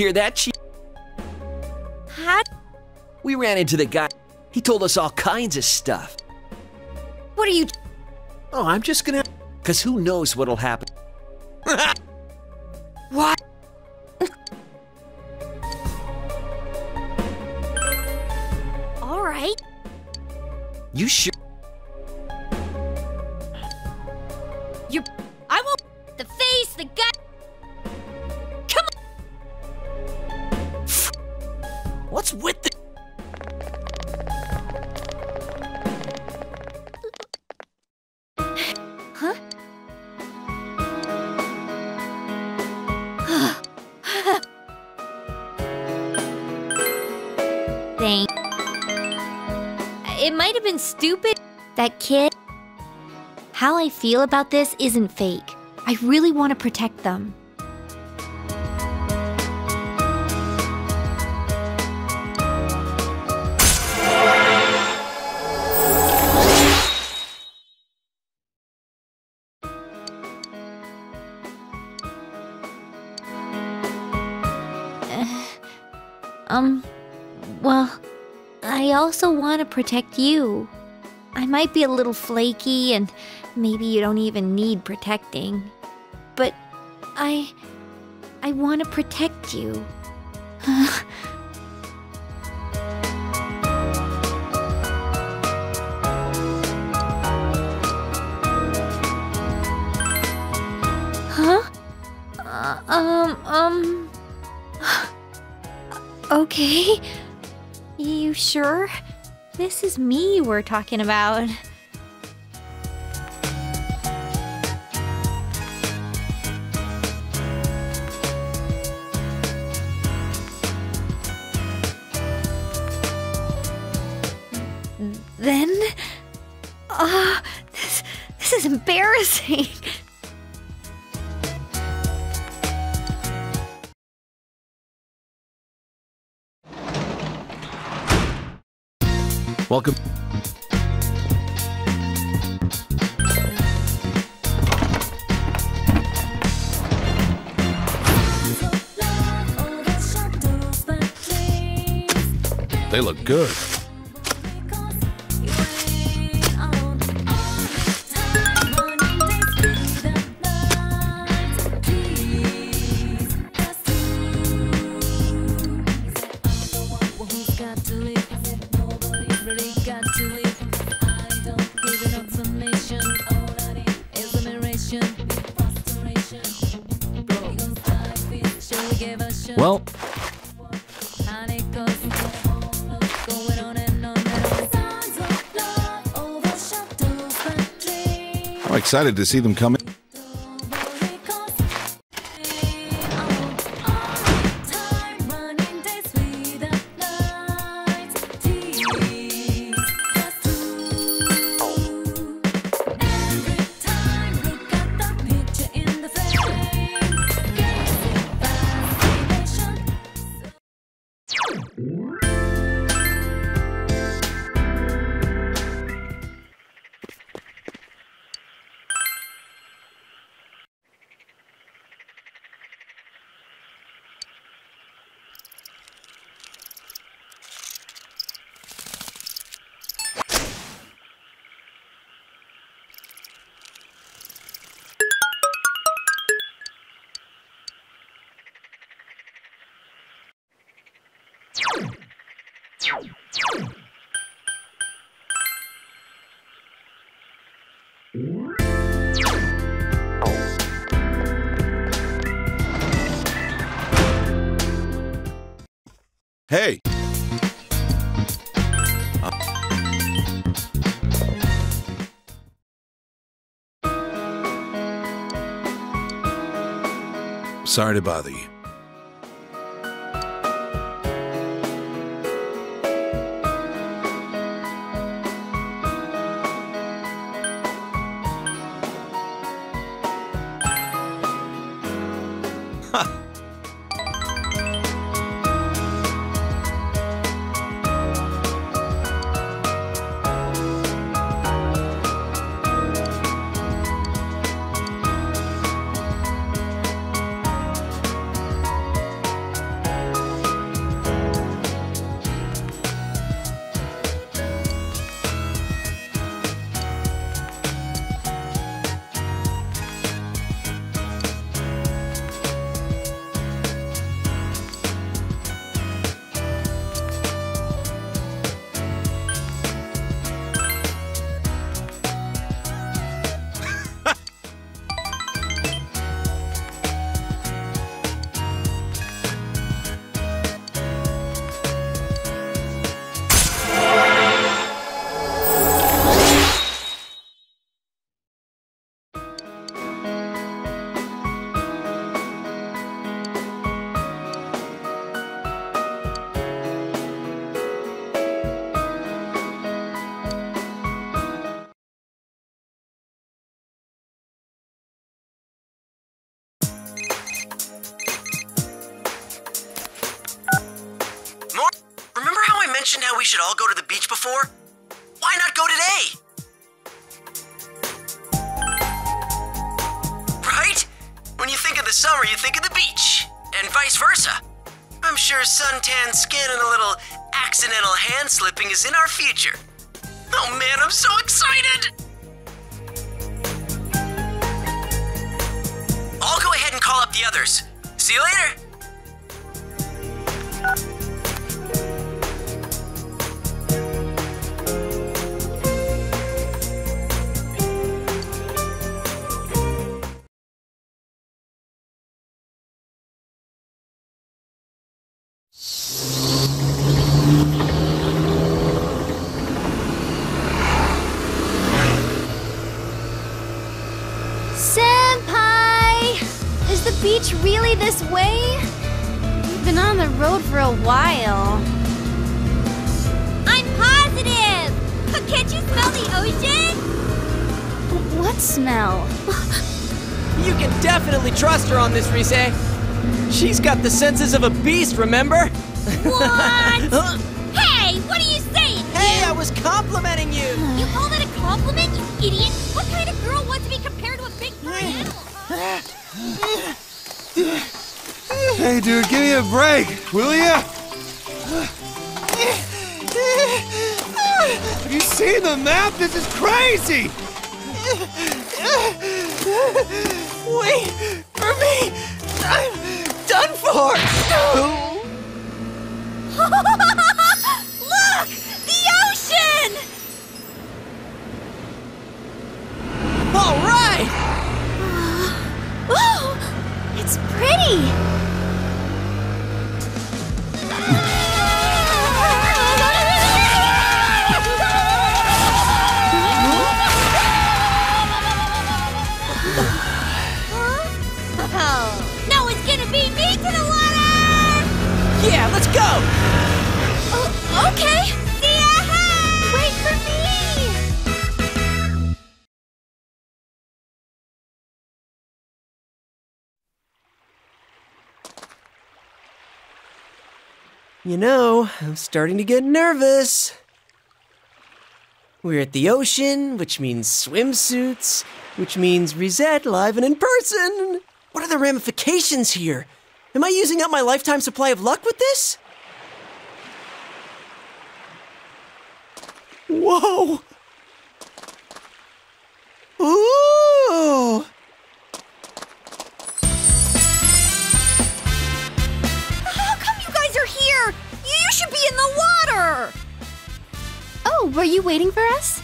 Hear that? How? We ran into the guy. He told us all kinds of stuff. What are you? Oh, I'm just gonna. Cause who knows what'll happen. What? All right. You sure? How I feel about this isn't fake. I really want to protect them. Um, well, I also want to protect you. I might be a little flaky and maybe you don't even need protecting. But I. I want to protect you. huh? Uh, um, um. Okay. You sure? This is me we're talking about. They look good. Excited to see them come in. Hey! Sorry to bother you. Beach before? Why not go today? Right? When you think of the summer, you think of the beach, and vice versa. I'm sure suntan skin and a little accidental hand slipping is in our future. Oh man, I'm so excited! I'll go ahead and call up the others. See you later! This way? We've been on the road for a while. I'm positive! Can't you smell the ocean? What smell? You can definitely trust her on this, Rise. She's got the senses of a beast, remember? What? hey, what are you saying? Hey, I was complimenting you! You call that a compliment, you idiot? What kind of girl wants to be compared to a big furry animal? huh? Hey, dude, give me a break, will ya? Have you seen the map? This is crazy! Wait for me! I'm done for! Yeah, let's go! Oh, okay! See ya! Wait for me! You know, I'm starting to get nervous. We're at the ocean, which means swimsuits, which means Risette live and in person. What are the ramifications here? Am I using up my lifetime supply of luck with this? Whoa! Ooh! How come you guys are here? You, should be in the water! Oh, were you waiting for us?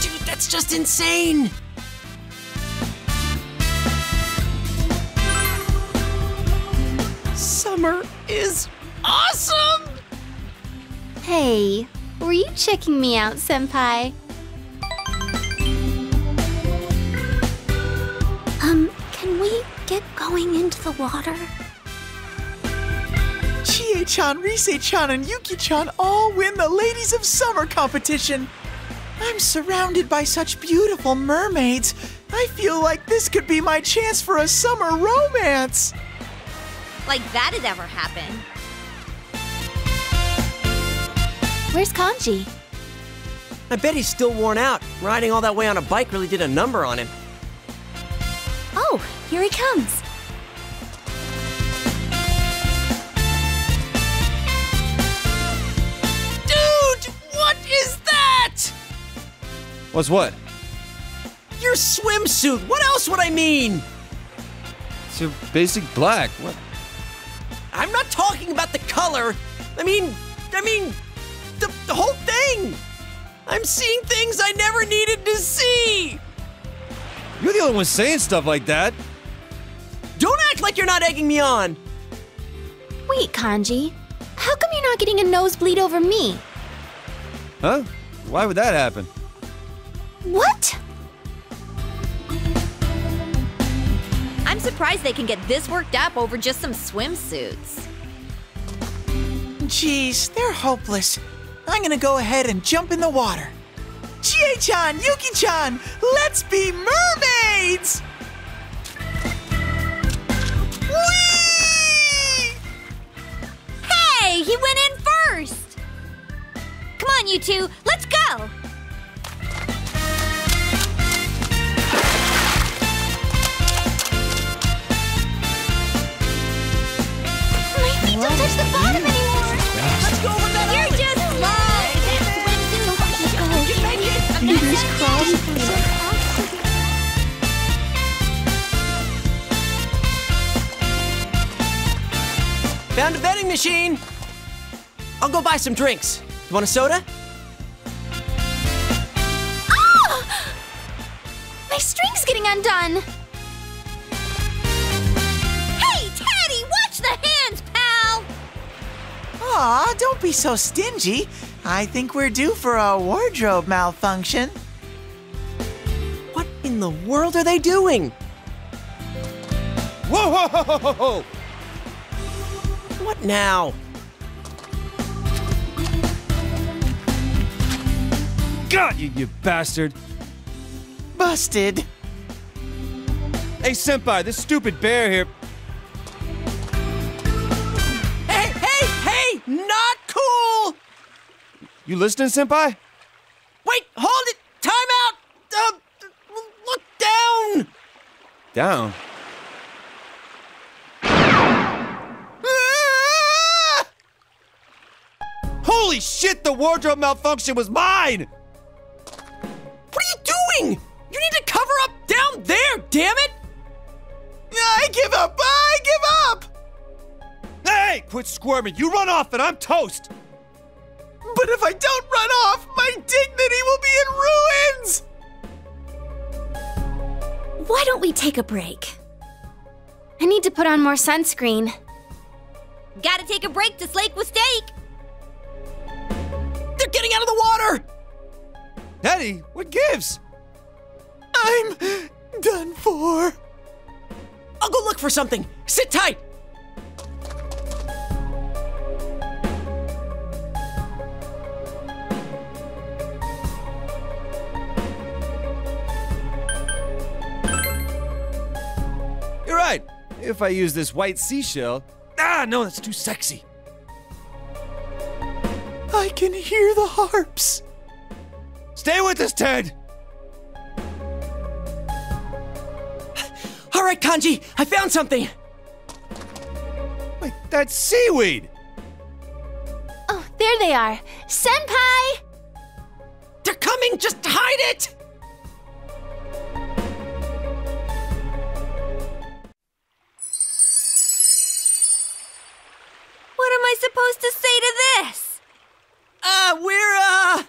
Dude, that's just insane! Summer is awesome! Hey, were you checking me out, Senpai? Um, can we get going into the water? Chie-chan, Rise-chan, and Yuki-chan all win the Ladies of Summer competition. I'm surrounded by such beautiful mermaids. I feel like this could be my chance for a summer romance. Like that had ever happened. Where's Kanji? I bet he's still worn out. Riding all that way on a bike really did a number on him. Oh, here he comes. Dude, what is that? What's what? Your swimsuit. What else would I mean? It's your basic black. What? I'm not talking about the color. I mean, I mean, the, the whole thing. I'm seeing things I never needed to see. You're the only one saying stuff like that. Don't act like you're not egging me on. Wait, Kanji. How come you're not getting a nosebleed over me? Huh? Why would that happen? What? I'm surprised they can get this worked up over just some swimsuits. Jeez, they're hopeless. I'm gonna go ahead and jump in the water. Chie-chan, Yuki-chan, let's be mermaids! Hey, he went in first! Come on, you two, let's go! Found a vending machine. I'll go buy some drinks. You want a soda? Ah! My string's getting undone. Hey, Teddie, watch the hands, pal! Aw, don't be so stingy. I think we're due for a wardrobe malfunction. What in the world are they doing? Whoa, whoa, whoa, whoa, whoa, whoa! What now? Got you, you bastard! Busted. Hey, senpai, this stupid bear here. Hey, hey, hey! Not cool! You listening, senpai? Wait, hold it! Time out! Uh, look down! Down. Ah! Holy shit, the wardrobe malfunction was mine! What are you doing? You need to cover up down there, damn it! I give up! I give up! Hey, quit squirming. You run off and I'm toast. But if I don't run off, my dignity will be in ruins! Why don't we take a break? I need to put on more sunscreen. Gotta take a break to slake with steak! They're getting out of the water! Eddie, what gives? I'm done for. I'll go look for something. Sit tight! You're right. If I use this white seashell. Ah, no, that's too sexy. I can hear the harps. Stay with us, Ted. All right, Kanji, I found something. Wait, that's seaweed. Oh, there they are. Senpai! They're coming. Just hide it. What am I supposed to say to this? Uh, we're uh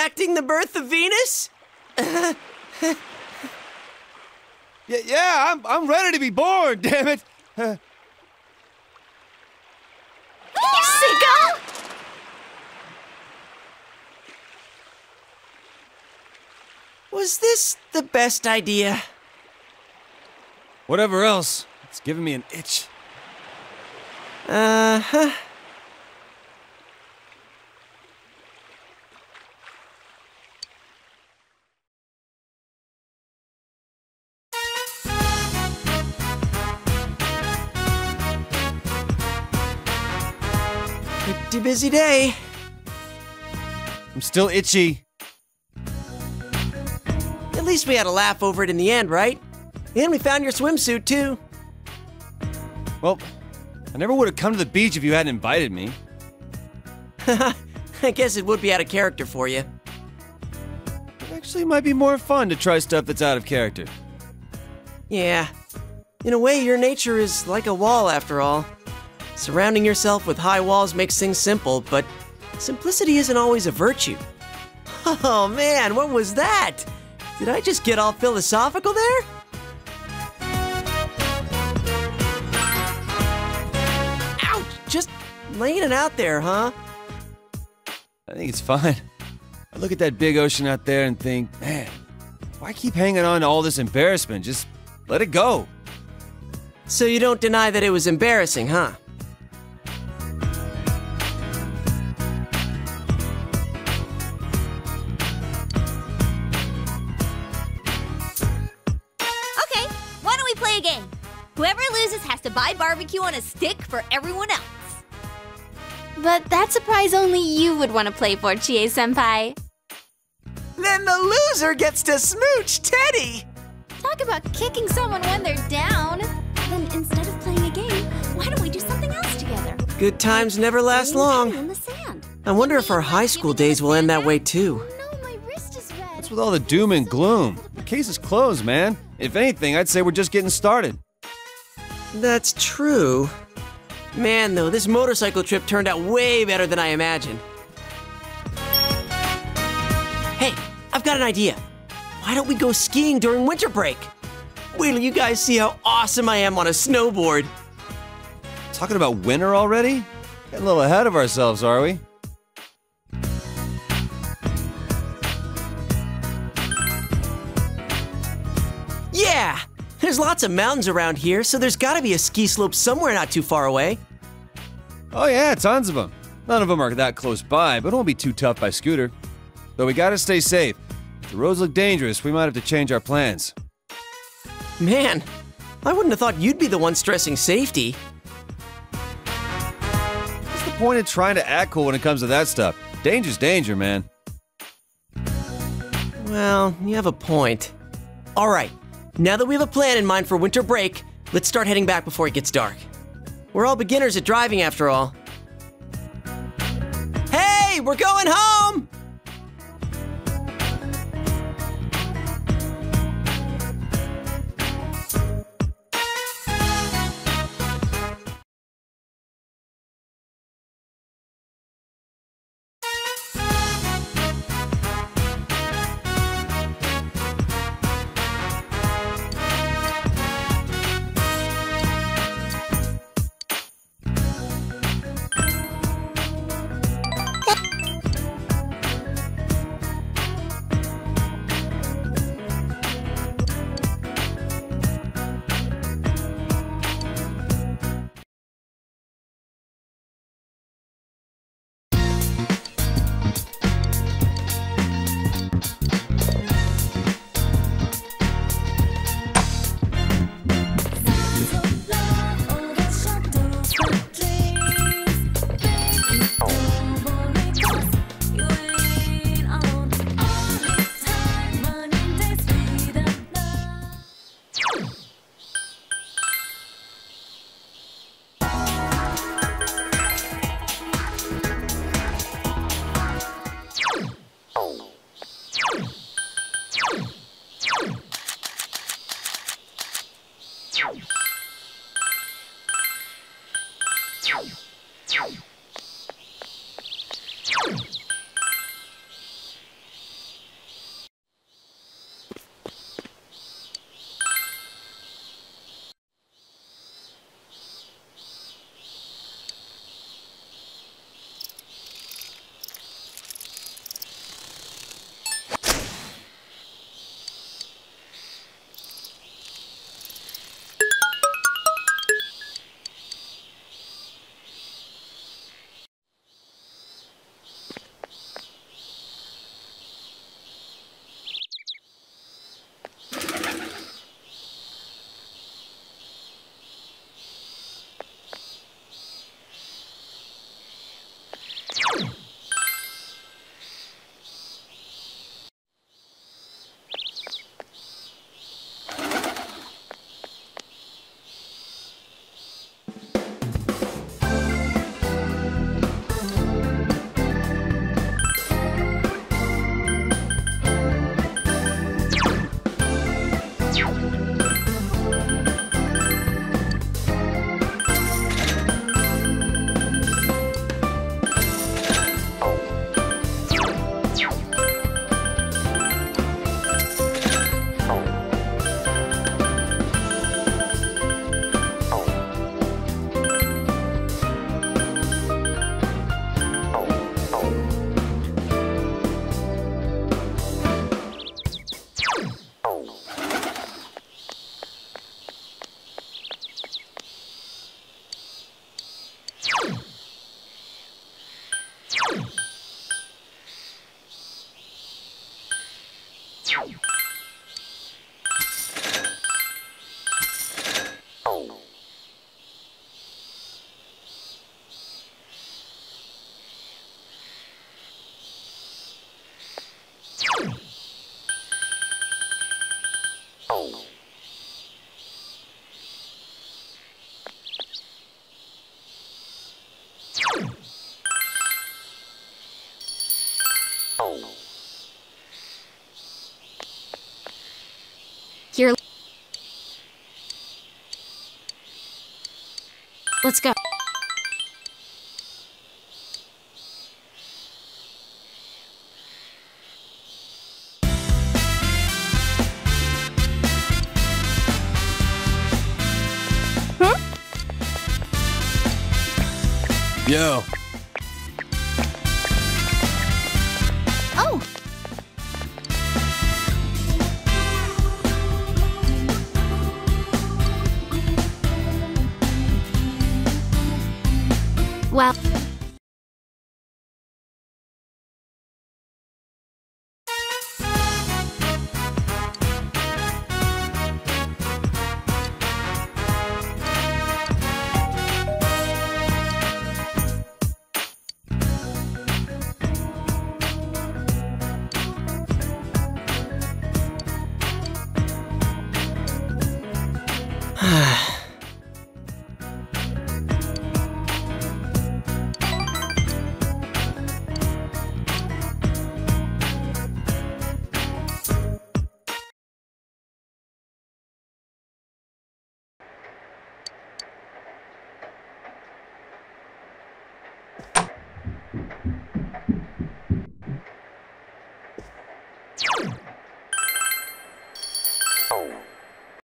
reenacting the birth of Venus. Yeah, yeah, I'm, I'm ready to be born, damn it. Uh, Sicko! Was this the best idea? whatever else, it's giving me an itch. Uh huh. Pretty busy day. I'm still itchy. At least we had a laugh over it in the end, right? And we found your swimsuit too. Well, I never would have come to the beach if you hadn't invited me. I guess it would be out of character for you. It actually might be more fun to try stuff that's out of character. Yeah. In a way, your nature is like a wall after all. Surrounding yourself with high walls makes things simple, but simplicity isn't always a virtue. Oh man, what was that? Did I just get all philosophical there? Ouch! Just laying it out there, huh? I think it's fine. I look at that big ocean out there and think, man, why keep hanging on to all this embarrassment? Just let it go. So you don't deny that it was embarrassing, huh? Prize only you would want to play for, Chie Senpai. Then the loser gets to smooch Teddie. Talk about kicking someone when they're down. Then instead of playing a game, why don't we do something else together? Good times never last long. In the sand. I wonder if our high school days will end that way too. Oh, no, my wrist is red. What's with all the doom and gloom? The case is closed, man. If anything, I'd say we're just getting started. That's true. Man, though, this motorcycle trip turned out way better than I imagined. Hey, I've got an idea. Why don't we go skiing during winter break? Wait till you guys see how awesome I am on a snowboard. Talking about winter already? Getting a little ahead of ourselves, are we? Lots of mountains around here, so there's gotta be a ski slope somewhere not too far away. Oh, yeah, tons of them. None of them are that close by, but it won't be too tough by scooter. Though we gotta stay safe. If the roads look dangerous, we might have to change our plans. Man, I wouldn't have thought you'd be the one stressing safety. What's the point of trying to act cool when it comes to that stuff? Danger's danger, man. Well, you have a point. All right, now that we have a plan in mind for winter break, let's start heading back before it gets dark. We're all beginners at driving after all. Hey, we're going home! Let's go.